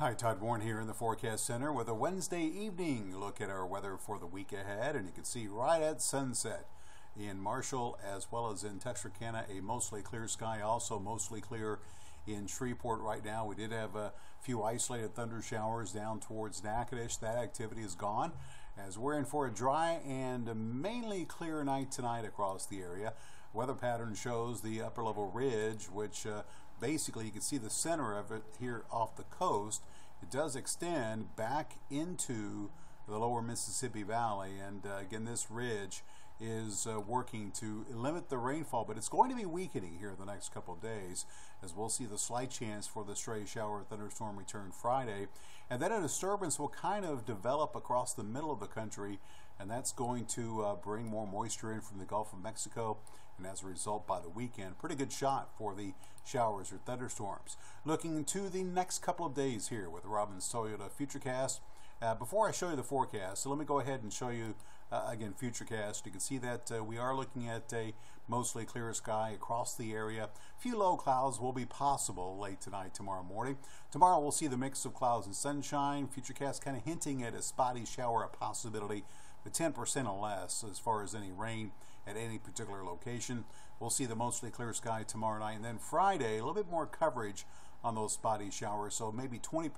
Hi, Todd Warren here in the Forecast Center with a Wednesday evening look at our weather for the week ahead. And you can see right at sunset in Marshall as well as in Texarkana a mostly clear sky, also mostly clear in Shreveport right now. We did have a few isolated thunder showers down towards Natchitoches. That activity is gone as we're in for a dry and mainly clear night tonight across the area. Weather pattern shows the upper level ridge, which uh, basically you can see the center of it here off the coast. It does extend back into the lower Mississippi Valley, and uh, again, this ridge is uh, working to limit the rainfall, but it's going to be weakening here in the next couple of days as we'll see the slight chance for the stray shower or thunderstorm return Friday. And then a disturbance will kind of develop across the middle of the country, and that's going to uh, bring more moisture in from the Gulf of Mexico. And as a result, by the weekend, pretty good shot for the showers or thunderstorms. Looking to the next couple of days here with Robbins Toyota Futurecast. Uh, before I show you the forecast, so let me go ahead and show you uh, again Futurecast. You can see that uh, we are looking at a mostly clear sky across the area. A few low clouds will be possible late tonight, tomorrow morning. Tomorrow we'll see the mix of clouds and sunshine. Futurecast kind of hinting at a spotty shower, a possibility, but 10% or less as far as any rain at any particular location. We'll see the mostly clear sky tomorrow night, and then Friday a little bit more coverage on those spotty showers, so maybe 20%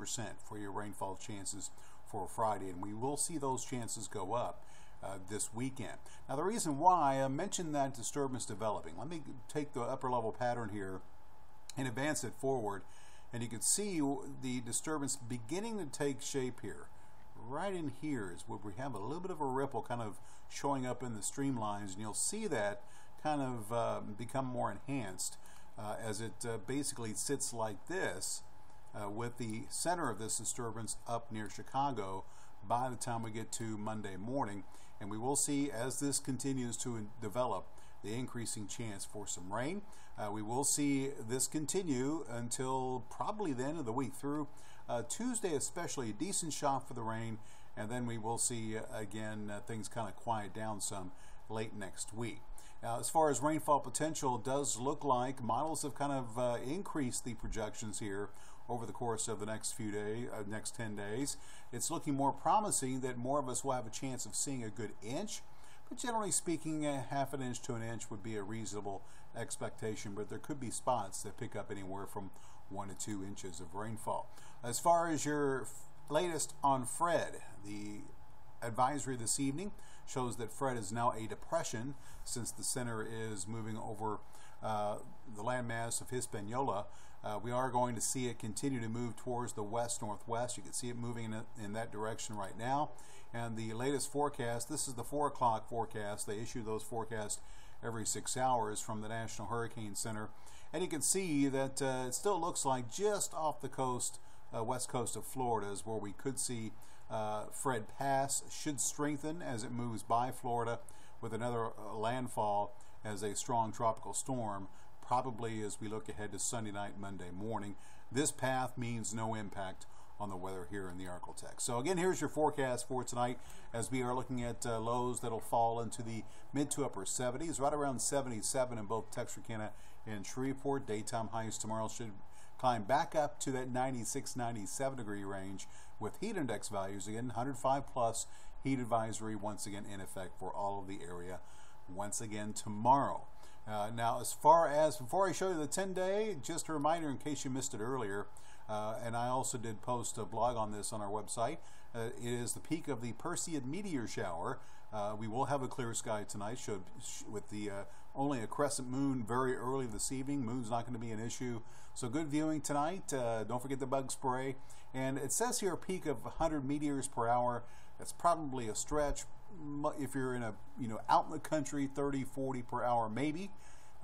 for your rainfall chances for Friday, and we will see those chances go up. Uh, this weekend. Now, the reason why I mentioned that disturbance developing, let me take the upper level pattern here and advance it forward, and you can see the disturbance beginning to take shape here. Right in here is where we have a little bit of a ripple kind of showing up in the streamlines, and you'll see that kind of uh, become more enhanced uh, as it uh, basically sits like this uh, with the center of this disturbance up near Chicago by the time we get to Monday morning. And we will see as this continues to develop the increasing chance for some rain. Uh, we will see this continue until probably the end of the week through uh, Tuesday, especially a decent shot for the rain. And then we will see uh, again uh, things kind of quiet down some late next week. Now, as far as rainfall potential, does look like models have kind of uh, increased the projections here over the course of the next few days, uh, next 10 days. It's looking more promising that more of us will have a chance of seeing a good inch. But generally speaking, a half an inch to an inch would be a reasonable expectation, but there could be spots that pick up anywhere from one to two inches of rainfall. As far as your latest on Fred, the advisory this evening shows that Fred is now a depression since the center is moving over uh, the landmass of Hispaniola. Uh, we are going to see it continue to move towards the west-northwest. You can see it moving in, in, that direction right now. And the latest forecast, this is the 4 o'clock forecast. They issue those forecasts every six hours from the National Hurricane Center. And you can see that uh, it still looks like just off the coast, uh, west coast of Florida is where we could see uh, Fred pass. Should strengthen as it moves by Florida with another uh, landfall as a strong tropical storm probably as we look ahead to Sunday night, Monday morning. This path means no impact on the weather here in the Arklatex. So again, here's your forecast for tonight as we are looking at uh, lows that'll fall into the mid to upper 70s, right around 77 in both Texarkana and Shreveport. Daytime highs tomorrow should climb back up to that 96, 97 degree range with heat index values again 105 plus heat advisory once again in effect for all of the area once again tomorrow. Uh, now, as far as, before I show you the 10 day, just a reminder in case you missed it earlier, uh, and I also did post a blog on this on our website. Uh, it is the peak of the Perseid meteor shower. Uh, we will have a clear sky tonight should, with the uh, only a crescent moon very early this evening. Moon's not going to be an issue. So good viewing tonight. Uh, don't forget the bug spray. And it says here a peak of 100 meteors per hour. That's probably a stretch, if you're in a you know out in the country 30 40 per hour maybe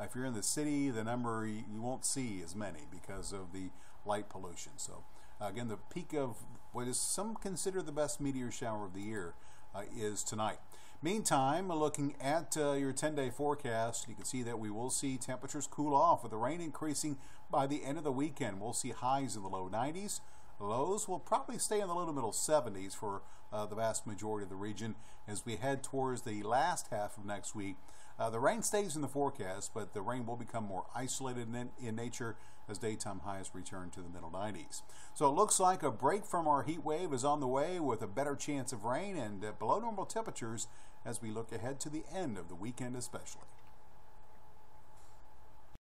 if you're in the city the number you won't see as many because of the light pollution so again the peak of what is some consider the best meteor shower of the year uh, is tonight meantime looking at uh, your 10-day forecast. You can see that we will see temperatures cool off with the rain increasing by the end of the weekend. We'll see highs in the low 90s Lows will probably stay in the low to middle 70s for uh, the vast majority of the region as we head towards the last half of next week. Uh, the rain stays in the forecast, but the rain will become more isolated in, in nature as daytime highs return to the middle 90s. So it looks like a break from our heat wave is on the way with a better chance of rain and uh, below normal temperatures as we look ahead to the end of the weekend especially.